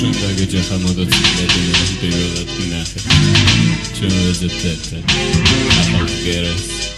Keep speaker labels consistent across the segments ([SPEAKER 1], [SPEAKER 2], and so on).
[SPEAKER 1] Şunda gece hamoda titredin Bir yol atın ahir Tüm özetlerden Ahal geres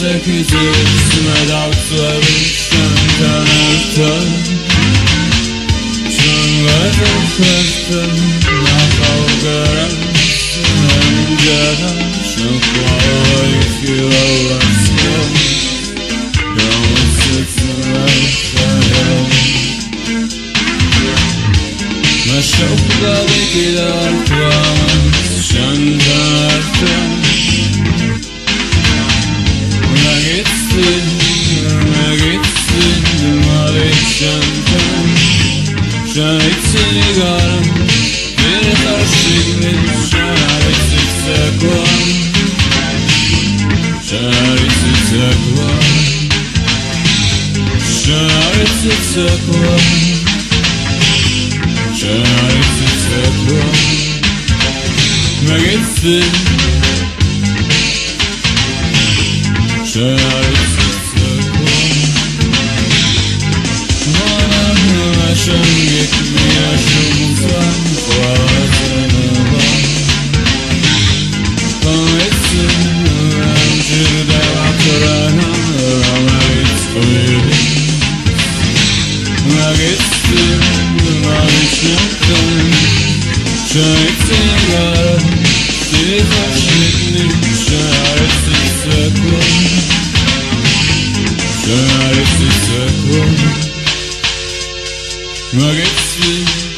[SPEAKER 1] Gazeki zırsına daltları şantanartan Şunları kırtın Nakavgaran Sınırcana Şukvava yıkılavasın Yansıtlar sayalım Maşokla bekiler kılaman Şantanartan Шарится циклон Шарится циклон Мгится Шарится циклон Вон она, шангик, Taşlıklı Şahitsiz sakın Şahitsiz sakın Ama gittim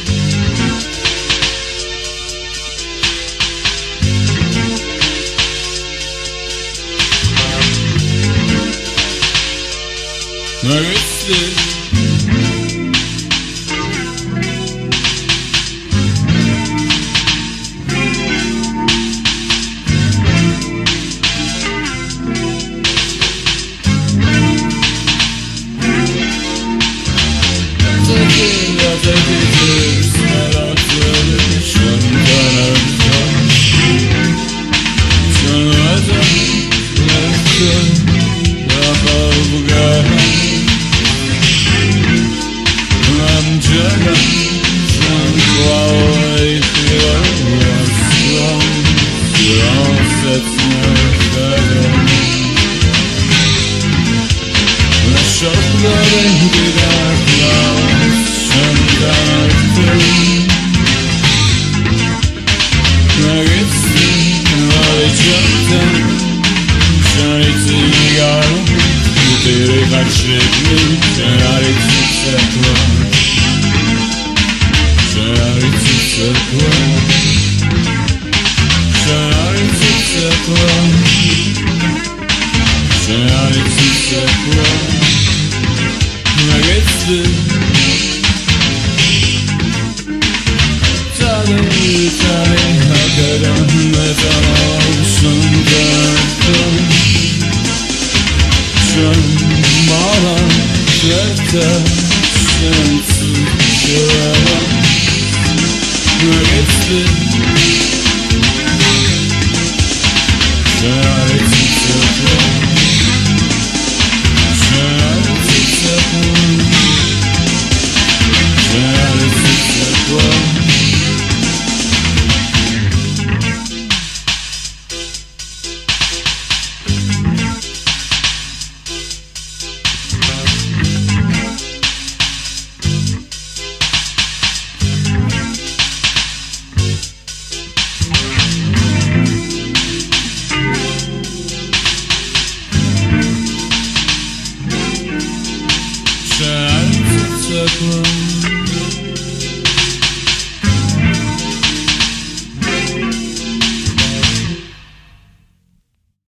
[SPEAKER 1] Şarkıları gider Senden arttım Ne gitsin alacaktım Şahitini yarım Biri kaçırdım Şahitini saklan Şahitini saklan gitsin Tane tane hakikaten neden olsun derdim Sen bana yeter sensiz şuraya Ne gitsin